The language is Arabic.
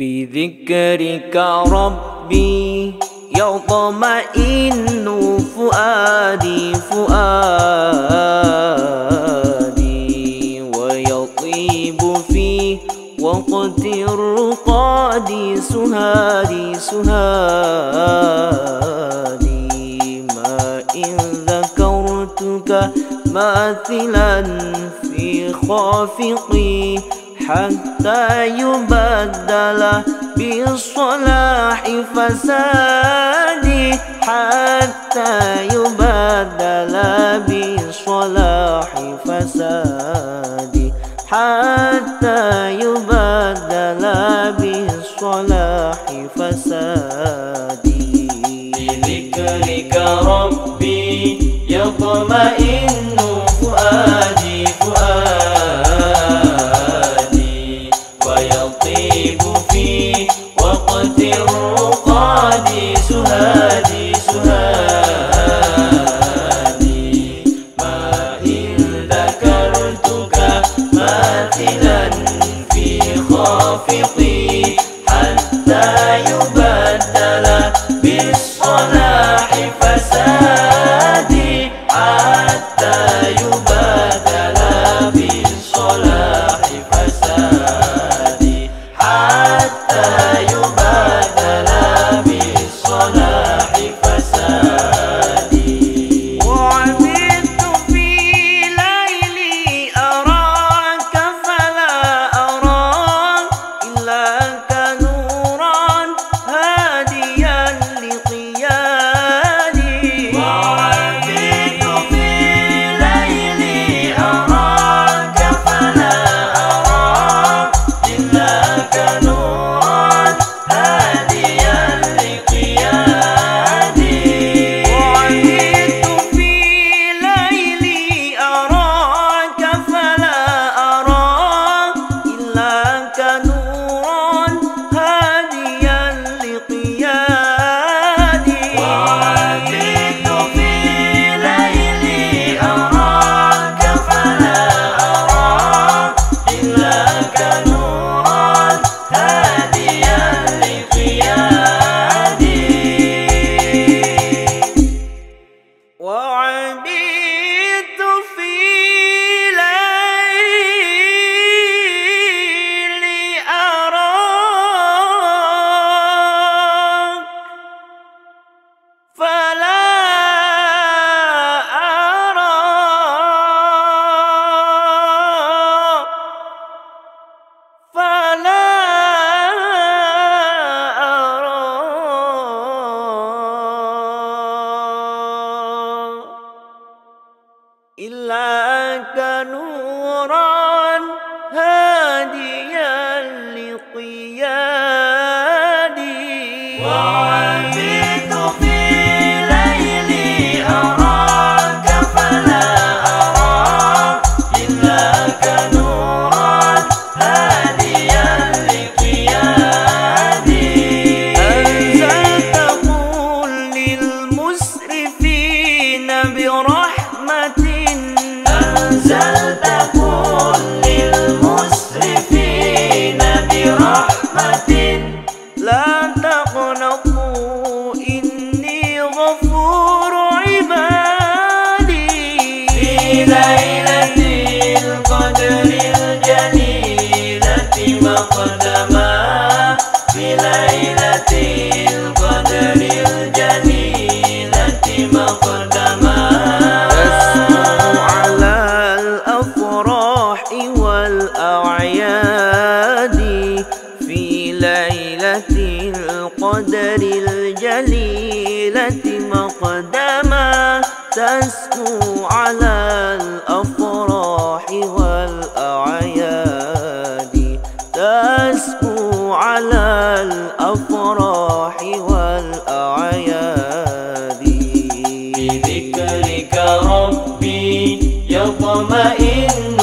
بذكرك ربي يطمئن فؤادي فؤادي ويطيب في وقت الرقاد سهادي سهادي. ما إن ذكرتك ماثلا في خافقي حتى يبدل بالصلاح فسادي. حتى يبدل بالصلاح فسادي. حتى يبدل إلا كنورا هاديا لقيادي. في ليلة القدر الجليلة مقدما تسمو على الأفراح والأعياد في ليلة القدر الجليلة مقدما تسمو على الأفراح تسمو على الأفراح والأعياد. بذكرك ربي يطمئن